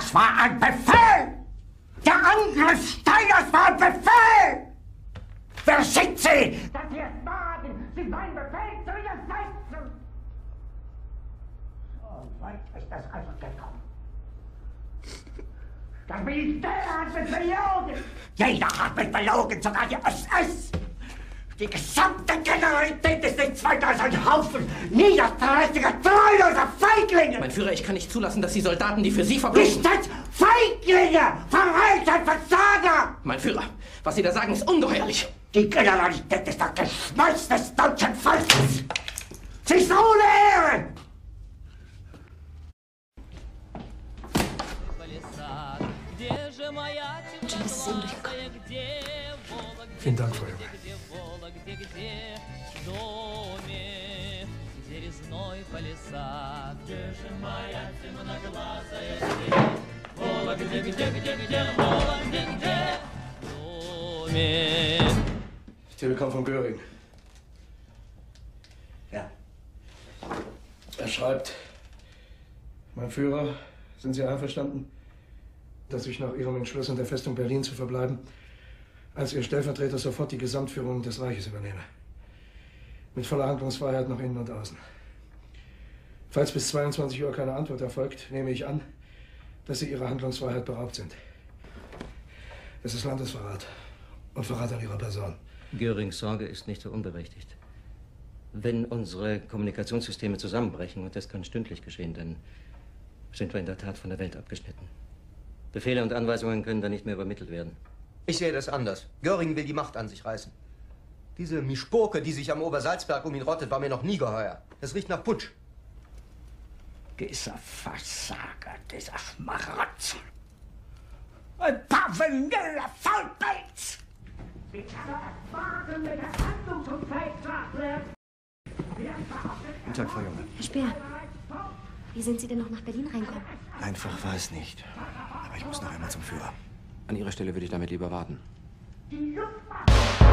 Das war ein Befehl! Der Angriff Steiners war ein Befehl! Wer schickt Sie? Dass Sie es wagen, Sie meinen Befehl zu widersetzen! So weit ist es also gekommen. Das Militär hat mich belogen! Jeder hat mich belogen, sogar die SS! Die gesamte Generalität ist nichts weiter als ein Haufen niederträchtiger, treuloser Feiglinge! Mein Führer, ich kann nicht zulassen, dass die Soldaten, die für Sie verbringen... Nicht als Feiglinge! Verreiter, Versager! Mein Führer, was Sie da sagen, ist ungeheuerlich. Die Generalität ist das Geschmeiß des deutschen Volkes! Sie ist ohne Ehre! Jim ist eben durchgekommen. Vielen Dank, Frau Junge. Telekom von Göring. Ja. Er schreibt, mein Führer, sind Sie einverstanden, dass ich nach Ihrem Entschluss in der Festung Berlin zu verbleiben, als Ihr Stellvertreter sofort die Gesamtführung des Reiches übernehme? Mit voller Handlungsfreiheit nach innen und außen. Falls bis 22 Uhr keine Antwort erfolgt, nehme ich an, dass Sie Ihrer Handlungsfreiheit beraubt sind. Es ist Landesverrat und Verrat an Ihrer Person. Görings Sorge ist nicht so unberechtigt. Wenn unsere Kommunikationssysteme zusammenbrechen, und das kann stündlich geschehen, dann sind wir in der Tat von der Welt abgeschnitten. Befehle und Anweisungen können dann nicht mehr übermittelt werden. Ich sehe das anders. Göring will die Macht an sich reißen. Diese Mischpurke, die sich am Obersalzberg um ihn rottet, war mir noch nie geheuer. Das riecht nach Putsch. Dieser Versager, dieser Schmarotzer. Ein paar vanille Faulpelz! Es wagen, mit der Handlungsunfähig zu erklären? Guten Tag, Frau Junge. Herr Speer, wie sind Sie denn noch nach Berlin reinkommen? Einfach war es nicht. Aber ich muss noch einmal zum Führer. An Ihrer Stelle würde ich damit lieber warten. Die Luftwaffe!